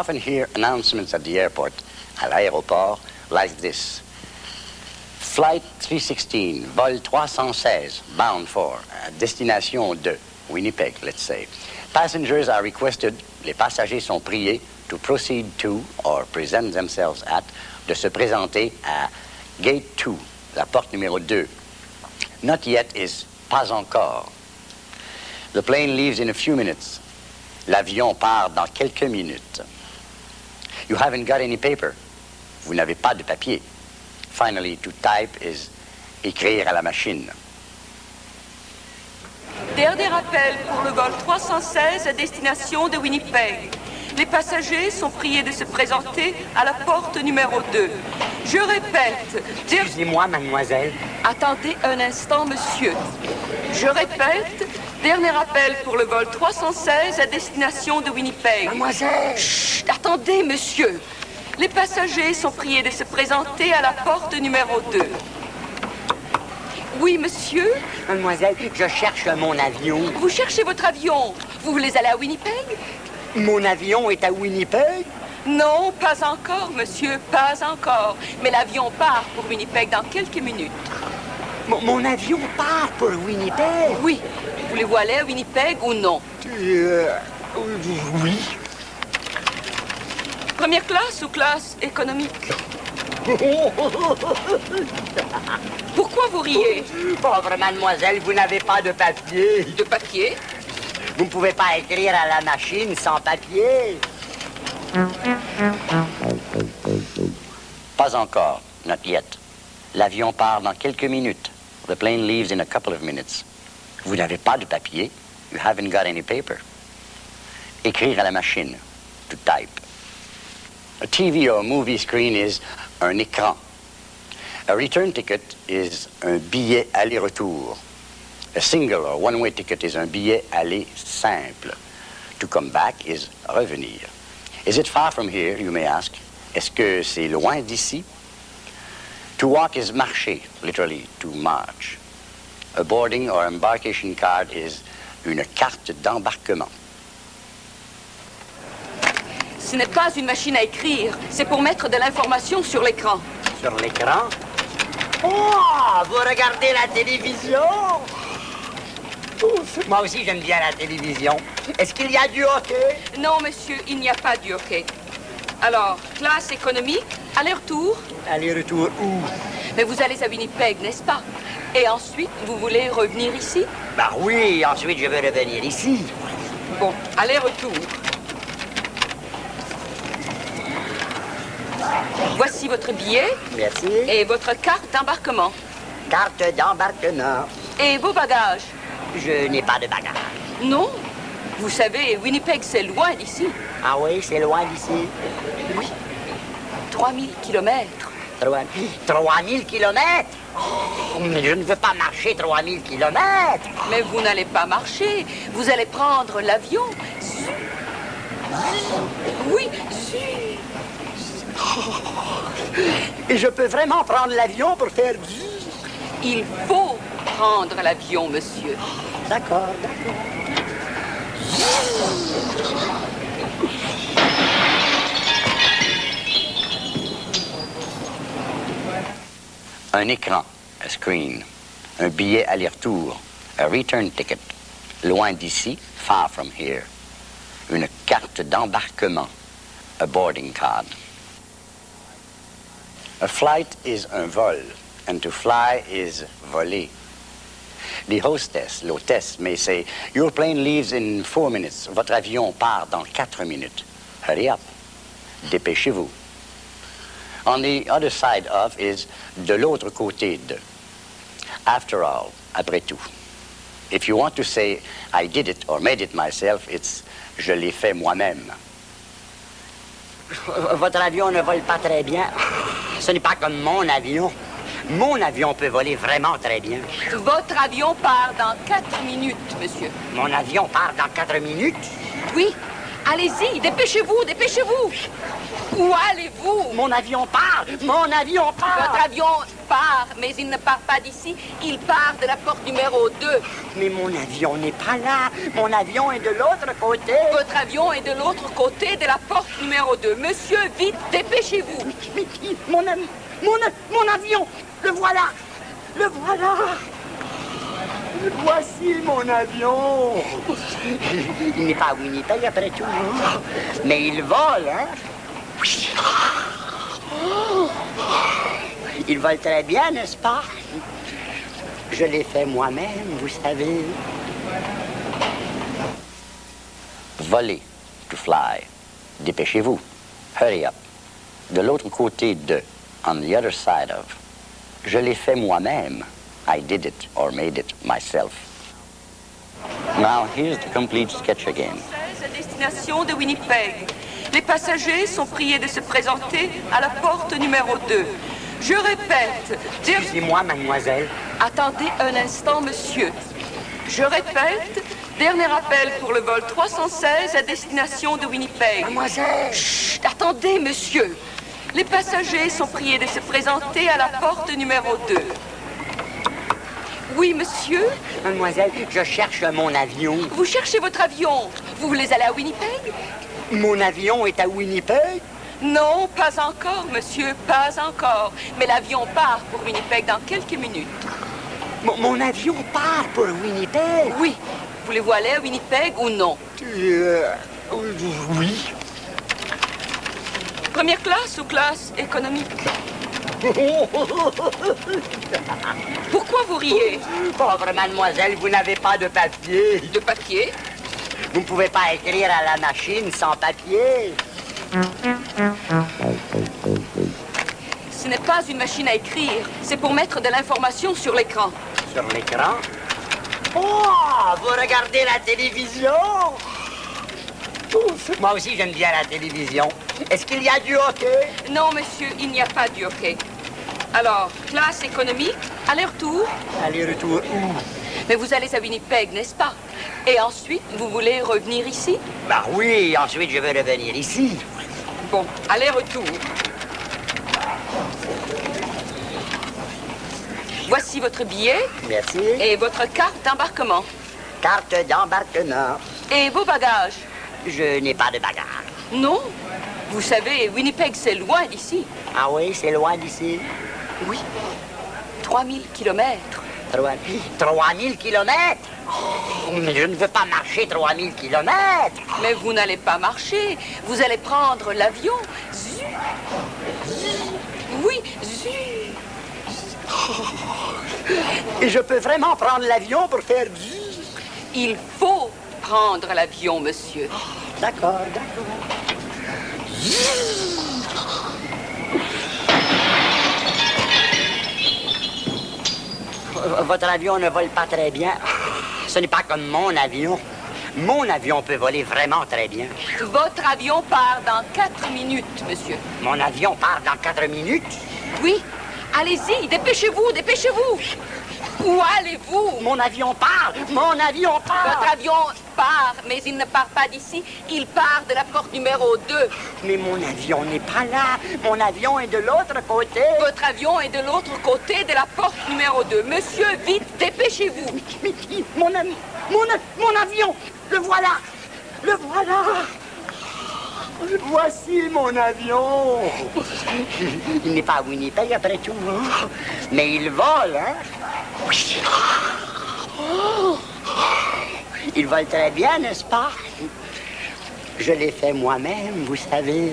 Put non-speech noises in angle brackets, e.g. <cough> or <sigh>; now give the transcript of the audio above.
Often hear announcements at the airport, à l'aéroport, like this. Flight 316, vol 316, bound for, destination de Winnipeg, let's say. Passengers are requested, les passagers sont priés, to proceed to or present themselves at, de se présenter à gate 2, la porte numéro 2. Not yet is pas encore. The plane leaves in a few minutes. L'avion part dans quelques minutes. You haven't got any paper. Vous n'avez pas de papier. Finally, to type is écrire à la machine. Dernier appel pour le vol 316 à destination de Winnipeg. Les passagers sont priés de se présenter à la porte numéro 2. Je répète. Excusez-moi, mademoiselle. Attendez un instant, monsieur. Je répète. Dernier appel pour le vol 316 à destination de Winnipeg. Mademoiselle. Chut, attendez, monsieur. Les passagers sont priés de se présenter à la porte numéro 2. Oui, monsieur? Mademoiselle, je cherche mon avion. Vous cherchez votre avion. Vous voulez aller à Winnipeg? Mon avion est à Winnipeg? Non, pas encore, monsieur, pas encore. Mais l'avion part pour Winnipeg dans quelques minutes. Mon, mon avion part pour Winnipeg? Oui. Voulez-vous aller à Winnipeg ou non Euh, oui. Première classe ou classe économique <laughs> Pourquoi vous riez Pauvre mademoiselle, vous n'avez pas de papier. De papier Vous ne pouvez pas écrire à la machine sans papier. Pas encore. Not yet. L'avion part dans quelques minutes. The plane leaves in a couple of minutes. Vous n'avez pas de papier. You haven't got any paper. Écrire à la machine. To type. A TV or a movie screen is un écran. A return ticket is un billet aller-retour. A single or one-way ticket is un billet aller simple. To come back is revenir. Is it far from here, you may ask? Est-ce que c'est loin d'ici? To walk is marcher, literally, to march. A boarding or embarkation card is une carte d'embarquement. Ce n'est pas une machine à écrire, c'est pour mettre de l'information sur l'écran. Sur l'écran? Oh, vous regardez la télévision? Ouf, Moi aussi, j'aime bien la télévision. Est-ce qu'il y a du hockey? Non, monsieur, il n'y a pas du hockey. Alors, classe économique, aller-retour, Aller-retour où? Mais vous allez à Winnipeg, n'est-ce pas? Et ensuite, vous voulez revenir ici? Bah oui, ensuite je vais revenir ici. Bon, aller-retour. Voici votre billet Merci. et votre carte d'embarquement. Carte d'embarquement. Et vos bagages Je n'ai pas de bagage. Non Vous savez, Winnipeg, c'est loin d'ici. Ah oui, c'est loin d'ici. Oui. 3000 kilomètres. 3000 kilomètres Mais je ne veux pas marcher 3000 kilomètres. Mais vous n'allez pas marcher. Vous allez prendre l'avion. Oui, Et je peux vraiment prendre l'avion pour faire du... il faut prendre l'avion, monsieur. D'accord, d'accord. Un écran, a screen. Un billet aller-retour, a return ticket. Loin d'ici, far from here. Une carte d'embarquement, a boarding card. A flight is un vol, and to fly is voler. The hostess, l'hôtesse, may say, Your plane leaves in four minutes. Votre avion part dans quatre minutes. Hurry up. Dépêchez-vous. On the other side of is de l'autre côté de. After all, après tout. If you want to say I did it or made it myself, it's je l'ai fait moi-même. Votre avion ne vole pas très bien. Ce n'est pas comme mon avion. Mon avion peut voler vraiment très bien. Votre avion part dans quatre minutes, monsieur. Mon avion part dans quatre minutes? Oui, allez-y, dépêchez-vous, dépêchez-vous. Où allez-vous? Mon avion part. Mon avion part. Votre avion part, mais il ne part pas d'ici. Il part de la porte numéro 2. Mais mon avion n'est pas là. Mon avion est de l'autre côté. Votre avion est de l'autre côté de la porte numéro 2. Monsieur, vite, dépêchez-vous. Mais Mon ami, mon, mon avion, le voilà. Le voilà. Voici mon avion. Il n'est pas à Winnipeg après tout. Mais il vole, hein? Il vole très bien, n'est-ce pas? Je l'ai fait moi-même, vous savez. Voler, to fly. Dépêchez-vous. Hurry up. De l'autre côté de, on the other side of. Je l'ai fait moi-même. I did it or made it myself. Now here's the complete sketch again. 16 à destination de Winnipeg. Les passagers sont priés de se présenter à la porte numéro 2. Je répète, der- Excusez-moi, mademoiselle. attendez un instant, monsieur. Je répète, dernier appel pour le vol 316 à destination de Winnipeg. Mademoiselle. Chut, attendez, monsieur. Les passagers sont priés de se présenter à la porte numéro 2. Oui, monsieur, Mademoiselle, je cherche mon avion. vous cherchez votre avion. Vous voulez aller à Winnipeg? Mon avion est à Winnipeg. Non, pas encore, monsieur, pas encore. Mais l'avion part pour Winnipeg dans quelques minutes. Mon, mon avion part pour Winnipeg? Oui. Voulez-vous aller à Winnipeg ou non? Euh, oui. Première classe ou classe économique? <laughs> Pourquoi vous riez? Pauvre mademoiselle, vous n'avez pas de papier. De papier? Vous ne pouvez pas écrire à la machine sans papier. Ce n'est pas une machine à écrire. C'est pour mettre de l'information sur l'écran. Sur l'écran? Oh, vous regardez la télévision? Moi aussi, j'aime bien la télévision. Est-ce qu'il y a du hockey? Non, monsieur, il n'y a pas du hockey. Alors, classe économique, aller-retour? Aller-retour où? Mais vous allez à Winnipeg, n'est-ce pas? Et ensuite, vous voulez revenir ici Bah oui, ensuite je veux revenir ici. Bon, aller-retour. Voici votre billet Merci. et votre carte d'embarquement. Carte d'embarquement. Et vos bagages. Je n'ai pas de bagarre. Non Vous savez, Winnipeg, c'est loin d'ici. Ah oui, c'est loin d'ici. Oui. 3000 kilomètres. 3000 kilomètres Oh, mais je ne veux pas marcher 3000 kilomètres. Mais vous n'allez pas marcher. Vous allez prendre l'avion. Oui. Et je peux vraiment prendre l'avion pour faire. Il faut prendre l'avion, monsieur. D'accord, d'accord. Votre avion ne vole pas très bien. Ce n'est pas comme mon avion. Mon avion peut voler vraiment très bien. Votre avion part dans 4 minutes, monsieur. Mon avion part dans quatre minutes? Oui, allez-y, dépêchez-vous, dépêchez-vous. Où allez-vous? Mon avion part. Mon avion part. Votre avion part, mais il ne part pas d'ici. Il part de la porte numéro 2. Mais mon avion n'est pas là. Mon avion est de l'autre côté. Votre avion est de l'autre côté de la porte numéro 2. Monsieur, vite, dépêchez-vous. Mais Mon ami, mon, mon avion, le voilà, le voilà. Voici mon avion. Il n'est pas à Winnipeg après tout, hein. mais il vole, hein. Il vole très bien, n'est-ce pas? Je l'ai fait moi-même, vous savez.